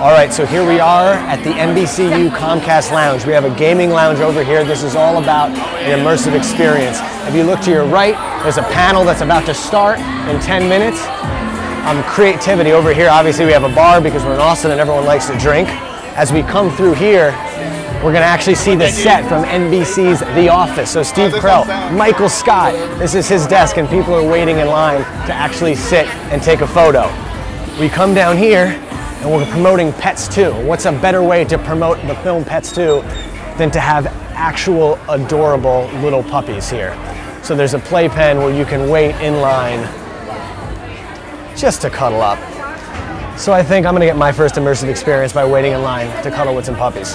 All right, so here we are at the NBCU Comcast Lounge. We have a gaming lounge over here. This is all about an immersive experience. If you look to your right, there's a panel that's about to start in 10 minutes. Um, creativity over here, obviously we have a bar because we're in Austin and everyone likes to drink. As we come through here, we're gonna actually see the set from NBC's The Office. So Steve Carell, Michael Scott, this is his desk and people are waiting in line to actually sit and take a photo. We come down here and we're promoting Pets 2. What's a better way to promote the film Pets 2 than to have actual adorable little puppies here? So there's a playpen where you can wait in line just to cuddle up. So I think I'm gonna get my first immersive experience by waiting in line to cuddle with some puppies.